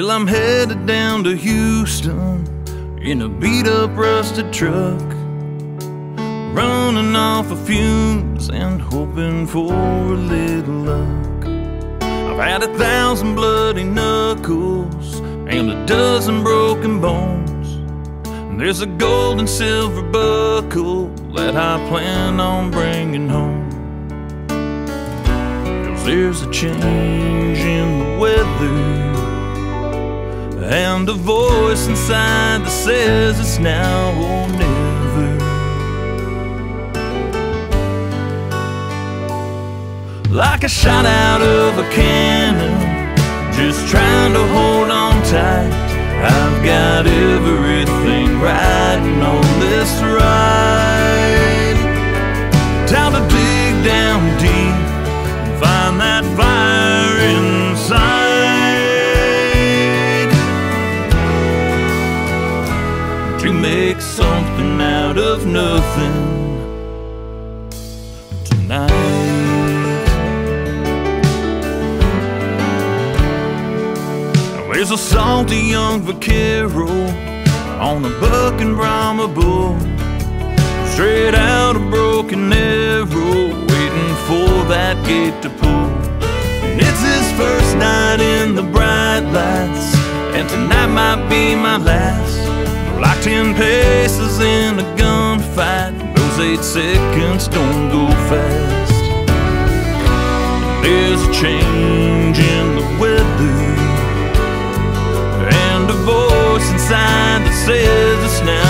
Well, I'm headed down to Houston in a beat up rusted truck, running off of fumes and hoping for a little luck. I've had a thousand bloody knuckles and a dozen broken bones. And there's a gold and silver buckle that I plan on bringing home. Cause there's a change in the weather and a voice inside that says it's now or never. Like a shot out of a cannon, just trying to hold on tight. I've got everything riding on this ride. To make something out of nothing tonight. There's a salty young vaquero on a buck and Brahma bull, straight out of Broken Arrow, waiting for that gate to pull. And it's his first night in the bright lights, and tonight might be my last. Like ten paces in a gunfight, those eight seconds don't go fast. There's a change in the weather and a voice inside that says it's now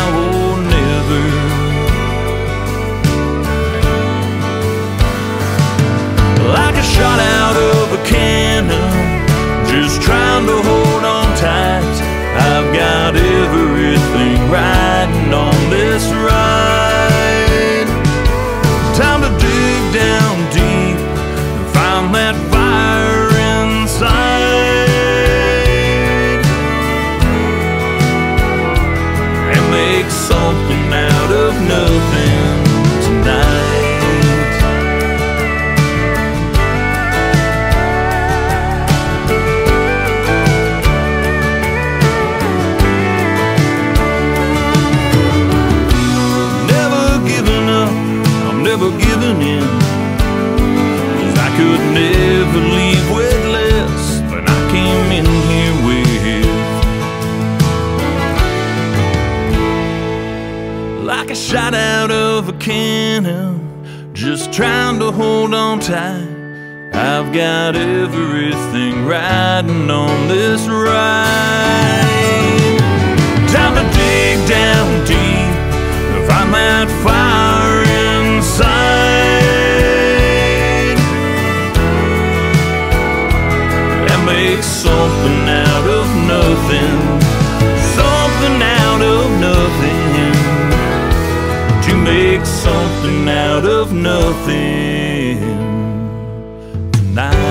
something out of nothing tonight. Never giving up, I'm never giving in. 'Cause I could never leave like a shot out of a cannon, just trying to hold on tight. I've got everything riding on this ride. Something out of nothing tonight.